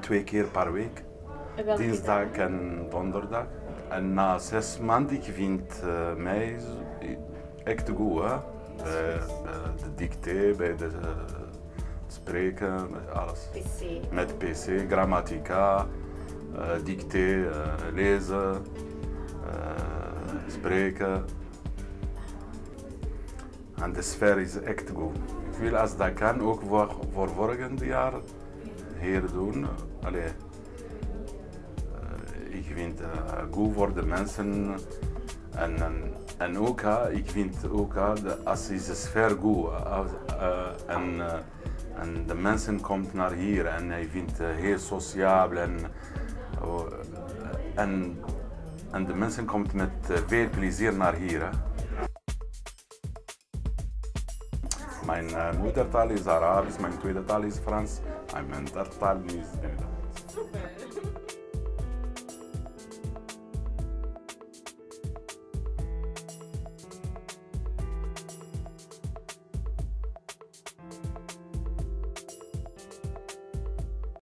Twee keer per week. En Dinsdag en donderdag. En na zes maanden, ik vind eh, mij echt goed. Hè? Bij, de dictée, bij de eh, spreken, alles. PC. Met PC, grammatica, eh dictée, eh, lezen, eh, spreken. En de sfeer is echt goed. Ik wil als dat kan ook voor, voor volgend jaar hier doen. Allee, eh, ik vind het goed voor de mensen. En, en, ook, ik vind ook, de, als is sfeer goed eh, en, eh, en de mensen komt naar hier en hij vindt het heel sociaal en, oh, en, en de mensen komt met eh, veel plezier naar hier. Mijn eh, moedertaal is Arabisch, mijn tweede taal is Frans mijn derde taal is Nederlands.